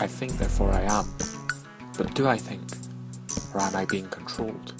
I think therefore I am. But do I think? Or am I being controlled?